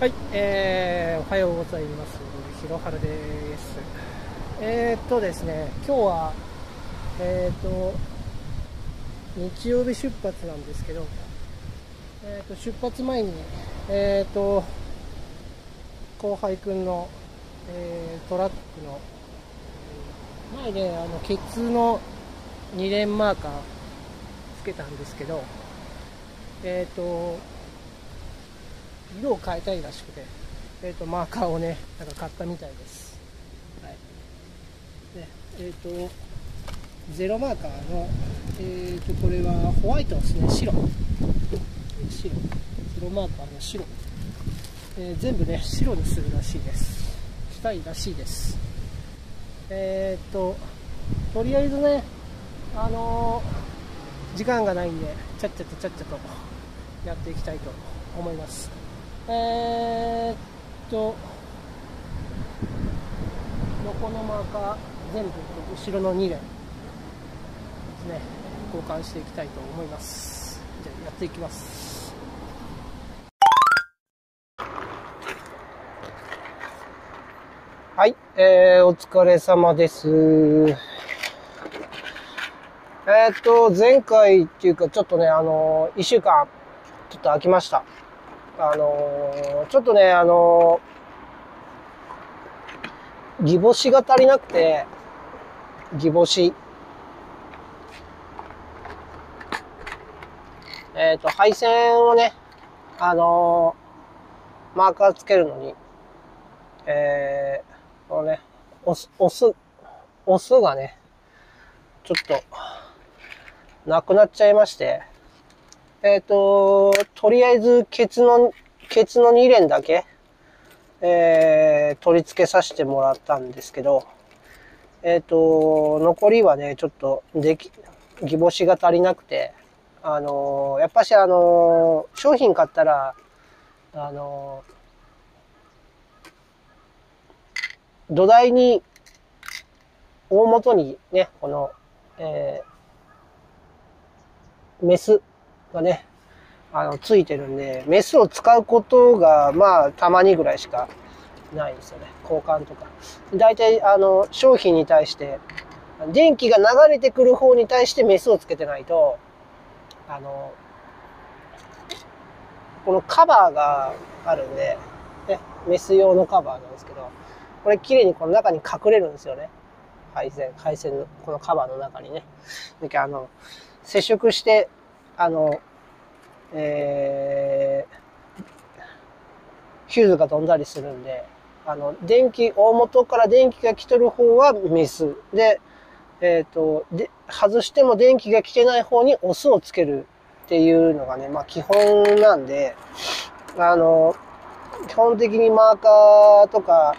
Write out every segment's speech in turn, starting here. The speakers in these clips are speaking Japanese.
はい、えー、おはようございます。ひろはるです。えー、っとですね、今日は、えー、っと、日曜日出発なんですけど、えー、っと、出発前に、えー、っと、後輩くんの、え、トラックの、前で、あの、ケツの2連マーカーつけたんですけど、えっと、色を変えたいらしくて、えーと、マーカーをねなんか買ったみたいです、はい。でえーと、ゼロマーカーの、えーと、これはホワイトですね白。白。ゼロマーカーの白、えー、全部ね白にするらしいです。したいらしいです。えっ、ー、ととりあえずねあのー、時間がないんでちゃっちゃとちゃっちゃとやっていきたいと思いますえー、っと横のマーカー全部後ろの2連ですね。交換していきたいと思います。じゃあやっていきます。はい、えー、お疲れ様です。えー、っと前回っていうかちょっとねあの1週間ちょっと空きました。あのー、ちょっとね、あのー、ギボシが足りなくて、ギボシ。えっ、ー、と、配線をね、あのマーカーつけるのに、えー、このね、押す、押す、押すがね、ちょっと、なくなっちゃいまして、えっ、ー、と、とりあえず、ケツの、ケツの2連だけ、えー、取り付けさせてもらったんですけど、えっ、ー、と、残りはね、ちょっと、でき、ギボシが足りなくて、あのやっぱしあの商品買ったら、あの土台に、大元にね、この、えー、メスがね、あの、ついてるんで、メスを使うことが、まあ、たまにぐらいしかないんですよね。交換とか。大体、あの、商品に対して、電気が流れてくる方に対してメスをつけてないと、あの、このカバーがあるんで、ね、メス用のカバーなんですけど、これ綺麗にこの中に隠れるんですよね。配線、配線の、このカバーの中にね。だあの、接触してあの、えー、ヒューズが飛んだりするんで、あの、電気、大元から電気が来てる方はメス。で、えっ、ー、と、で、外しても電気が来てない方にオスをつけるっていうのがね、まあ基本なんで、あの、基本的にマーカーとか、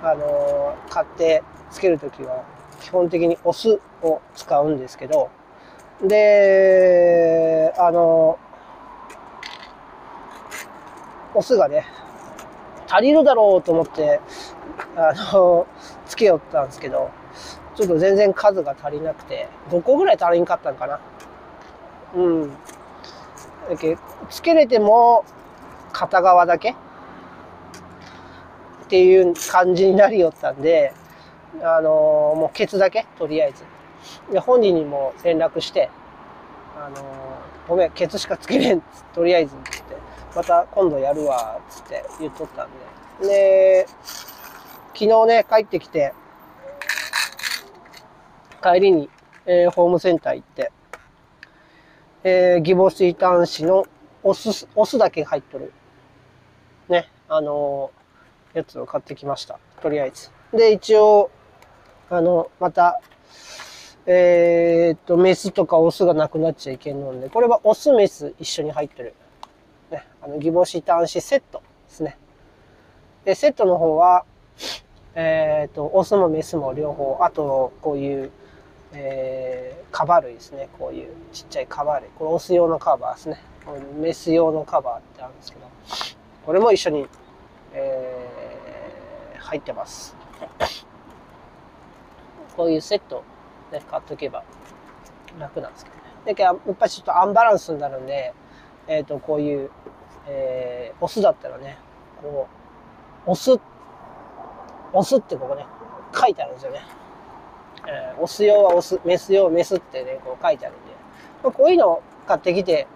あの、買ってつけるときは、基本的にオスを使うんですけど、で、あの、オスがね、足りるだろうと思って、あの、つけよったんですけど、ちょっと全然数が足りなくて、5個ぐらい足りんかったんかな。うん。だけつけれても、片側だけ？っていう感じになりよったんで、あのもうケツだけ、とりあえず。で本人にも連絡して、あのごめん、ケツしかつけれん、とりあえず、つって、また今度やるわ、つって言っとったんで。で、昨日ね、帰ってきて、帰りに、えー、ホームセンター行って、えー、ギボシー端子のオス、オスだけ入っとる、ね、あのー、やつを買ってきました。とりあえず。で、一応、あの、また、えー、っと、メスとかオスがなくなっちゃいけんので、これはオス、メス一緒に入ってる。ね、あの、ギボシ端子セットですね。で、セットの方は、えー、っと、オスもメスも両方、あと、こういう、えー、カバ類ですね。こういうちっちゃいカバ類。これオス用のカバーですね。メス用のカバーってあるんですけど、これも一緒に、えー、入ってます。こういうセットね、買っとけば楽なんですけどね。だけど、やっぱりちょっとアンバランスになるんで、えっ、ー、と、こういう、えー、オスだったらね、こう、オス、オスってここね、書いてあるんですよね。えー、オス用はオス、メス用はメスってね、こう書いてあるんで、まあ、こういうのを買ってきて、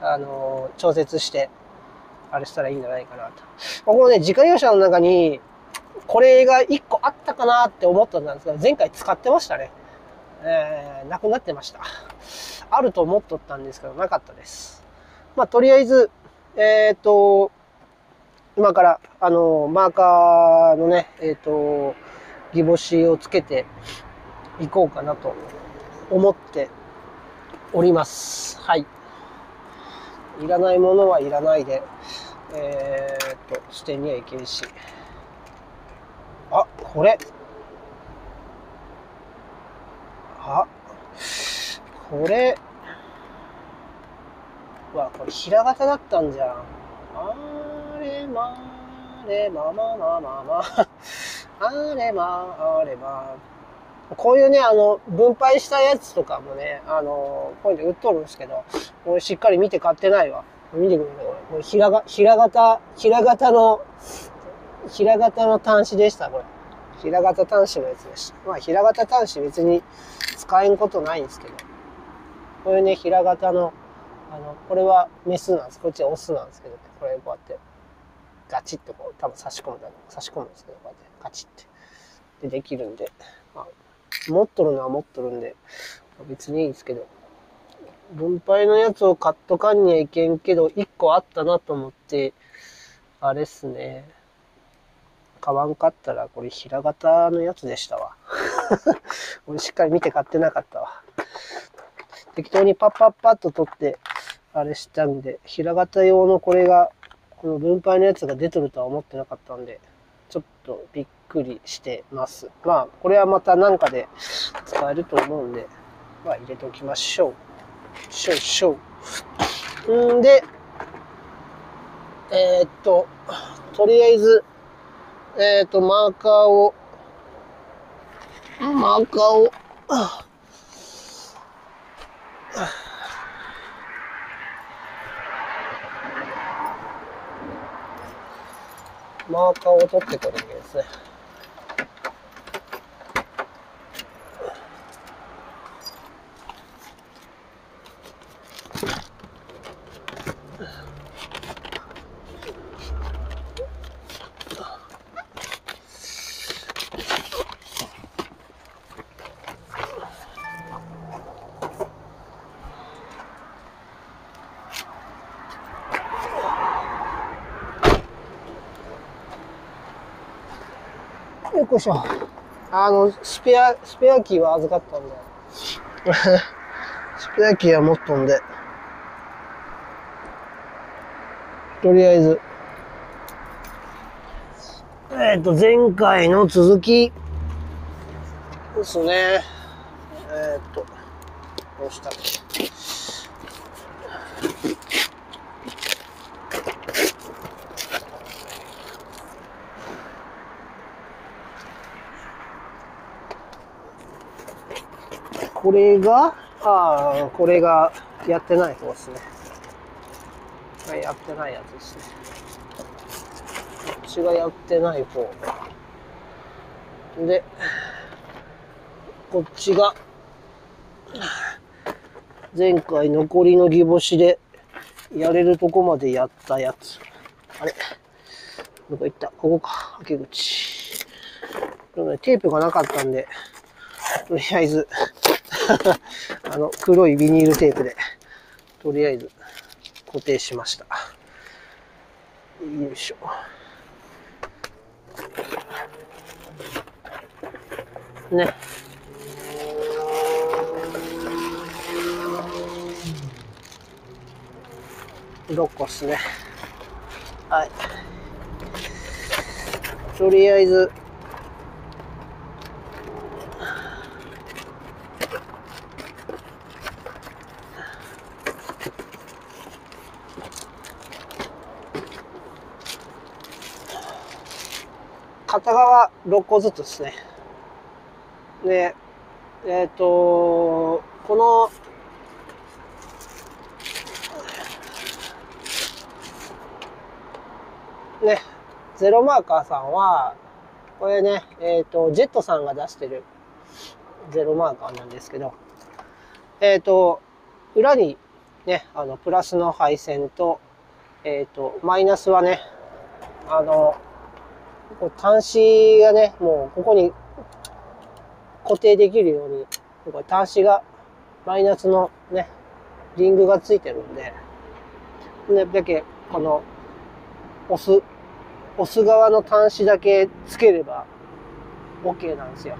あのー、調節して、あれしたらいいんじゃないかなと。このね、自家用車の中に、これが1個あったかなって思ったんですけど、前回使ってましたね。えー、なくなってました。あると思っとったんですけど、なかったです。まあ、とりあえず、えっ、ー、と、今から、あの、マーカーのね、えっ、ー、と、ギボシをつけていこうかなと思っております。はい。いらないものはいらないで、えー、っと、捨てにはいけるし。あ、これ。あ、これ。わ、これひらがただったんじゃん。あれまーれままままま。あれまあれま。こういうね、あの、分配したやつとかもね、あの、こういうの売っとるんですけど、これしっかり見て買ってないわ。見てくれこれ、ひらが、ひらがた、ひらがたの、ひらがたの端子でした、これ。ひらがた端子のやつでした。まあ、ひらがた端子別に使えんことないんですけど、こういうね、ひらがたの、あの、これはメスなんです。こっちはオスなんですけど、ねこれこうやって、ガチってこう、多分差し込むだろう差し込むんですけど、こうやってガチって。で、できるんで、まあ、持っとるのは持っとるんで、別にいいんですけど、分配のやつを買っとかんにはいけんけど、1個あったなと思って、あれっすね。買わんかったら、これ、ひらがたのやつでしたわ。俺しっかり見て買ってなかったわ。適当にパッパッパッと取って、あれしたんで、ひらがた用のこれが、この分配のやつが出てるとは思ってなかったんで、ちょっとびっくりしてます。まあ、これはまた何かで使えると思うんで、まあ入れておきましょう。しょうしょ。んで、えー、っと、とりあえず、えー、っと、マーカーを、マーカーを、マーカーを取ってくるわけですね。よいしょ。あの、スペア、スペアキーは預かったんで。スペアキーは持っとんで。とりあえず。えっ、ー、と、前回の続きですね。えっ、ー、と、どうしたっけ。これが、ああ、これがやってない方ですね。やってないやつですね。こっちがやってない方。で、こっちが、前回残りのギボシでやれるとこまでやったやつ。あれ？どこ行ったここか。開け口。テープがなかったんで、とりあえず あの、黒いビニールテープで、とりあえず固定しました。よいしょ。ね。6個っすね。はい。とりあえず、片側6個ずつですね。で、えっ、ー、と、この、ね、ゼロマーカーさんは、これね、えっ、ー、と、ジェットさんが出してるゼロマーカーなんですけど、えっ、ー、と、裏にね、あの、プラスの配線と、えっ、ー、と、マイナスはね、あの、こう端子がね、もうここに固定できるように、これ端子がマイナスのね、リングがついてるんで、で、だけ、この、押す、押す側の端子だけつければ OK なんですよ。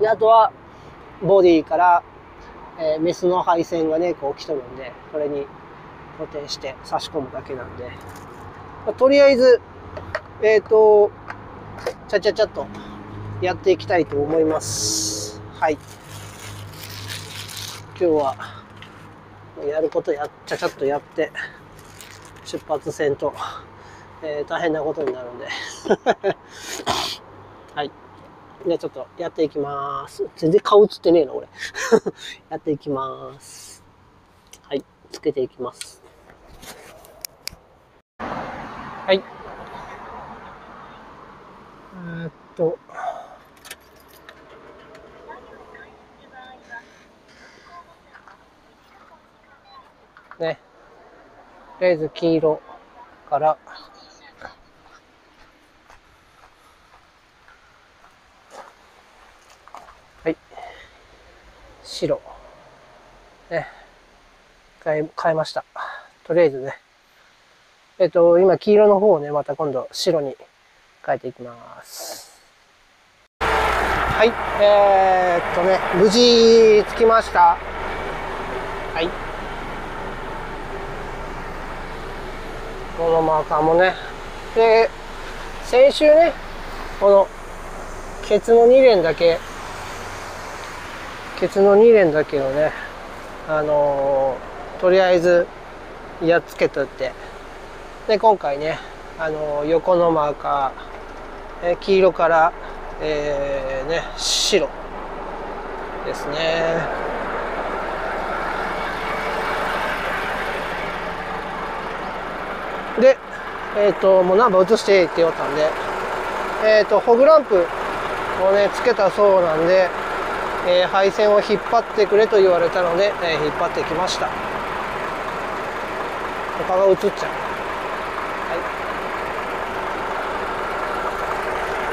で、あとは、ボディから、えー、メスの配線がね、こう来とるんで、これに固定して差し込むだけなんで、まあ、とりあえず、えっ、ー、と、ちゃちゃちゃっとやっていきたいと思います。はい。今日は、やることや、ちゃちゃっとやって、出発せんと、えー、大変なことになるんで。はい。で、ちょっとやっていきます。全然顔映ってねえな、俺。やっていきます。はい。つけていきます。はい。えっと、ね、とりあえず黄色から、はい、白、ね、変え、変えました。とりあえずね、えっと、今黄色の方をね、また今度白に変えていきます。はい、えー、っとね、無事着きました。はい。このマーカーもね。で、先週ね、この、ケツの2連だけ、ケツの2連だけをね、あのー、とりあえず、やっつけとって、で、今回ね、あのー、横のマーカー、え黄色から、えー、ね、白ですね。で、えっ、ー、と、もうナンバー移してって言おったんで、えっ、ー、と、ホグランプをね、つけたそうなんで、えー、配線を引っ張ってくれと言われたので、え、引っ張ってきました。他が映っちゃう。はい。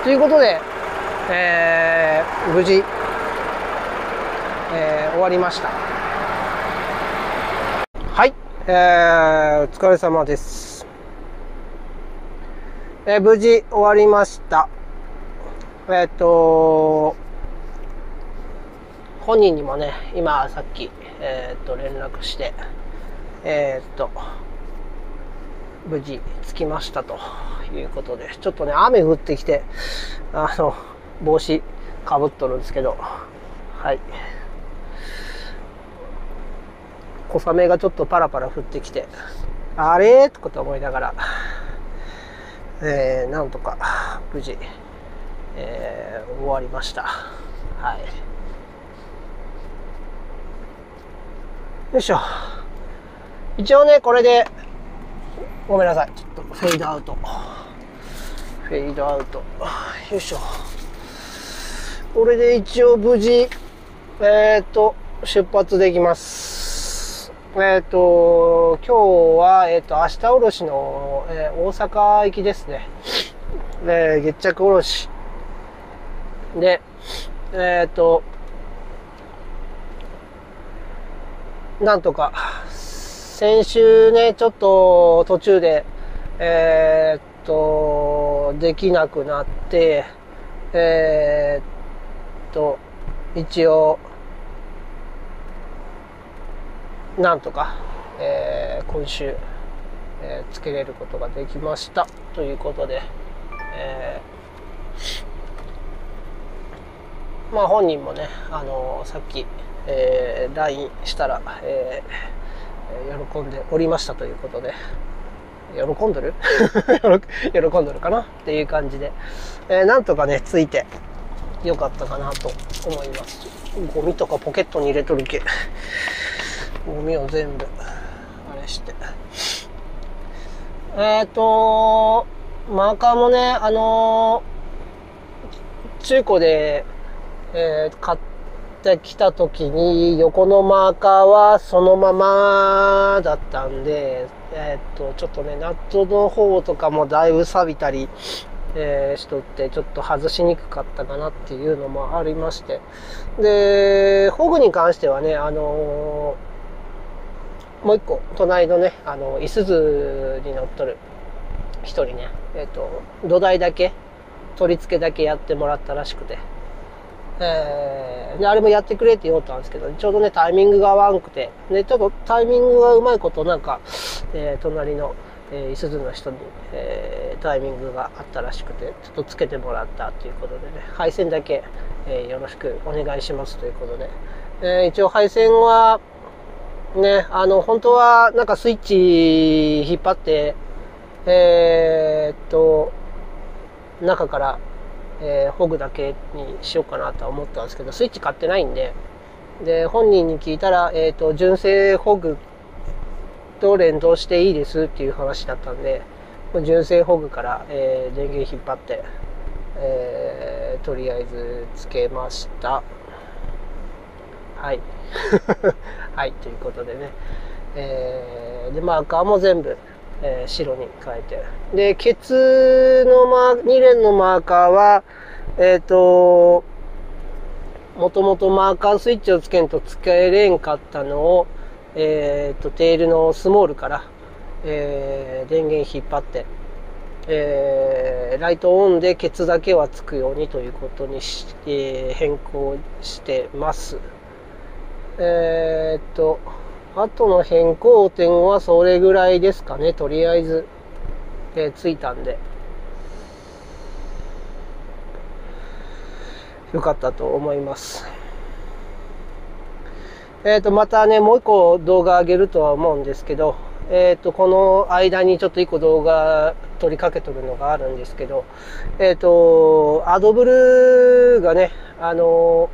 ということで、えー、無事、えー、終わりました。はい、えー、お疲れ様です。えー、無事終わりました。えっ、ー、と、本人にもね、今さっき、えっ、ー、と、連絡して、えっと、無事着きましたということで、ちょっとね、雨降ってきて、あの、帽子かぶっとるんですけど、はい。小雨がちょっとパラパラ降ってきて、あれ？とかと思いながら、えー、なんとか無事、えー、終わりました。はい。よいしょ。一応ね、これで、ごめんなさい。ちょっとフェードアウト。フェードアウト。よいしょ。これで一応無事、えっ、ー、と、出発できます。えっ、ー、と、今日は、えっ、ー、と、明日おろしの、え、大阪行きですね。え月着おろし。で、えっ、と、なんとか、先週ね、ちょっと途中で、えっと、できなくなって、えっと、一応、なんとか、えー、今週、えー、つけれることができました。ということで、えー、まあ本人もね、あのー、さっき、えー、LINE したら、えー、喜んでおりましたということで、喜んでる？喜んでるかな？っていう感じで、えー、なんとかね、ついてよかったかなと思います。ゴミとかポケットに入れとるけ。ゴミを全部、あれして。えっ、ー、と、マーカーもね、あのー、中古で、えー、買ってきた時に横のマーカーはそのままだったんで、えー、っと、ちょっとね、ナットの方とかもだいぶ錆びたり、えー、しとってちょっと外しにくかったかなっていうのもありまして。でホグに関してはねあのー、もう一個隣のねあのいすずに乗っとる一人ねえっ、と土台だけ取り付けだけやってもらったらしくて。えー、で、あれもやってくれって言おうとたんですけど、ちょうどね、タイミングが合わんくて、で、ちょっとタイミングがうまいこと、なんか、えー、隣の、えー、いすずの人に、えー、タイミングがあったらしくて、ちょっとつけてもらったということでね、配線だけ、えー、よろしくお願いしますということで、えー、一応配線は、ね、あの、本当はなんかスイッチ引っ張って、えー、っと、中からえー、ホグだけにしようかなとは思ったんですけど、スイッチ買ってないんで、で、本人に聞いたら、えっ、ー、と、純正ホグと連動していいですっていう話だったんで、純正ホグから、えー、電源引っ張って、えー、とりあえずつけました。はい。はい、ということでね。えー、で、マーカーも全部、えー、白に変えて。で、ケツのマー、2連のマーカーは、えっ、ー、と、もともとマーカースイッチをつけんと使えれんかったのを、えっ、ー、と、テールのスモールから、えー、電源引っ張って、えー、ライトオンでケツだけはつくようにということにし、えー、変更してます。え、っと、あとの変更点はそれぐらいですかね、とりあえず。えー、ついたんで。よかったと思います。えっ、ー、と、またね、もう一個動画上げるとは思うんですけど、えっ、ー、と、この間にちょっと一個動画取りかけとるのがあるんですけど、えっ、ー、と、アドブルがね、あの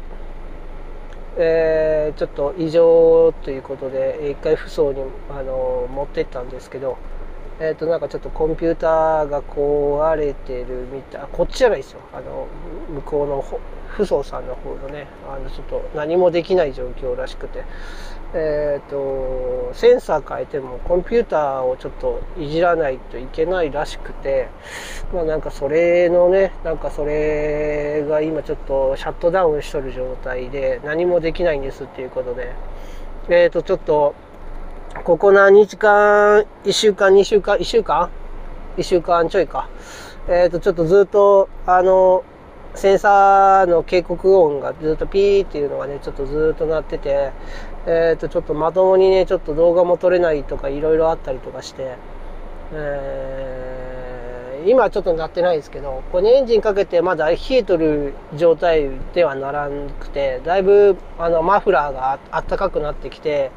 えー、ちょっと異常ということで、一回不走に、あの持ってったんですけど、えっ、ー、と、なんかちょっとコンピューターが壊れてるみたい、こっちじゃないですよ。あの、向こうの不走さんの方のね、あの、ちょっと何もできない状況らしくて、えっ、ー、と、センサー変えてもコンピューターをちょっといじらないといけないらしくて、まあなんかそれのね、なんかそれが今ちょっとシャットダウンしとる状態で何もできないんですっていうことで、えっ、ー、とちょっと、ここ何日間、1週間、2週間、1週間 ?1 週間ちょいか。えっ、ー、とちょっとずっと、あの、センサーの警告音がずっとピーっていうのがね、ちょっとずっと鳴ってて、えっ、ー、と、ちょっとまともにね、ちょっと動画も撮れないとかいろいろあったりとかして、えー、今ちょっと鳴ってないですけど、これ、ね、エンジンかけてまだ冷えとる状態ではならなくて、だいぶあのマフラーがあったかくなってきて、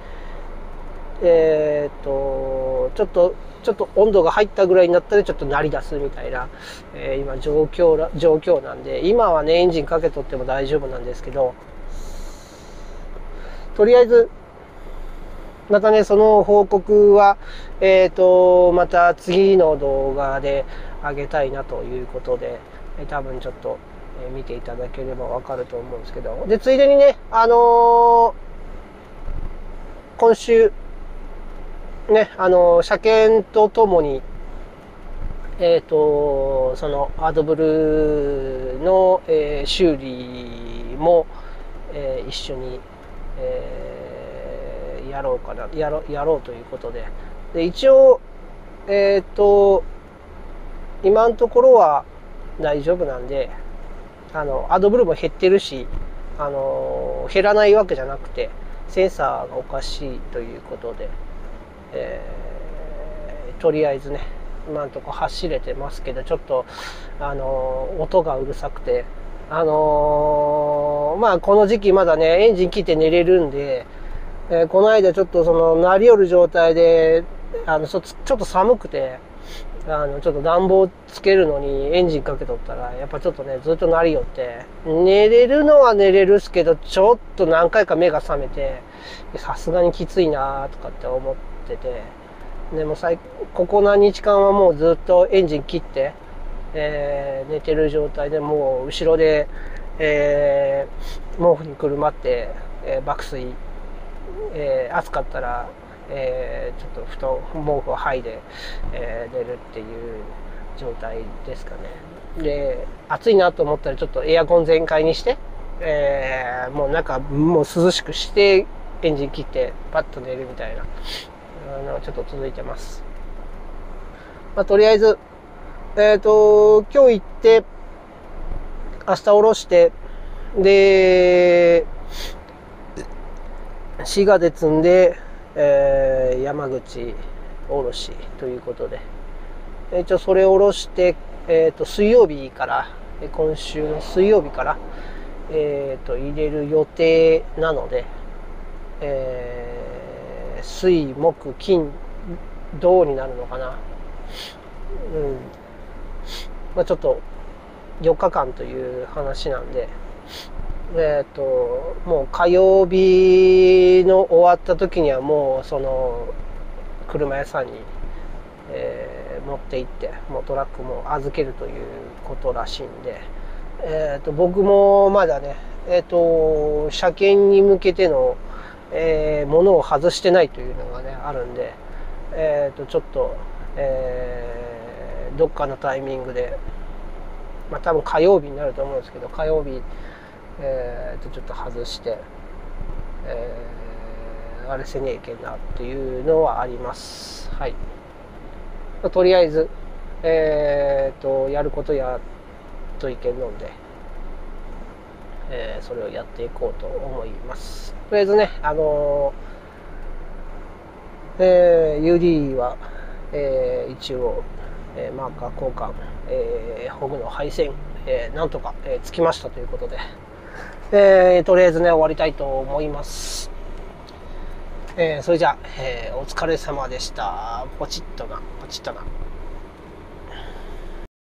えっ、ー、と、ちょっとちょっと温度が入ったぐらいになったらちょっと鳴り出すみたいな、えー、今状況状況なんで、今はね、エンジンかけとっても大丈夫なんですけど、とりあえず、またね、その報告は、えっ、ー、と、また次の動画で上げたいなということで、え多分ちょっとえ見ていただければわかると思うんですけど、で、ついでにね、あのー、今週、ね、あの、車検とともに、えっ、ー、と、そのアドブルの、えー、修理も、えー、一緒に、えー、やろうかな、やろやろうということで。で一応、えっ、と、今のところは大丈夫なんで、あの、アドブルも減ってるし、あの、減らないわけじゃなくて、センサーがおかしいということで、えー、とりあえずね今んとこ走れてますけどちょっとあの音がうるさくてあのー、まあこの時期まだねエンジン切って寝れるんで、えー、この間ちょっとその鳴り寄る状態であのちょっと寒くてあのちょっと暖房つけるのにエンジンかけとったらやっぱちょっとねずっと鳴り寄って寝れるのは寝れるっすけどちょっと何回か目が覚めてさすがにきついなとかって思ってっててでも最ここ何日間はもうずっとエンジン切ってえー、寝てる状態でもう後ろで、えー、毛布にくるまって、えー、爆睡、えー、暑かったら、えー、ちょっと布団毛布を剥いで、えー、寝るっていう状態ですかね。で暑いなと思ったらちょっとエアコン全開にして、えー、もう中もう涼しくしてエンジン切ってパッと寝るみたいな。あのちょっと続いてます、まあ、とりあえずえっ、ー、と今日行って明日下ろしてで滋賀で積んで、えー、山口卸ということで。一応それを下ろして、えーと、水曜日から今週の水曜日から、えーと、入れる予定なので、えー、水木金銅になるのかな、うん。まあ、ちょっと4日間という話なんで、えっ、ー、ともう火曜日の終わった時にはもうその車屋さんに、えー持って行ってもうトラックも預けるということらしいんで、えーと、僕もまだね、えーと、車検に向けての、えー、ものを外してないというのがねあるんで、えーと、ちょっと、えー、どっかのタイミングで、まあ、多分火曜日になると思うんですけど火曜日、えー、とちょっと外して、えー、あれせねえけんなっていうのはあります。はいまあ、とりあえず、えーと、やることやっといけるので、えー、それをやっていこうと思います。とりあえずね、あのー、えー、UD は、えー、一応、えー、マーカー交換、えー、ホグの配線、えー、なんとか、えー、つきましたということで、えー、とりあえずね、終わりたいと思います。えー、それじゃあ、えー、お疲れ様でした。ポチッとな、ポチッとな。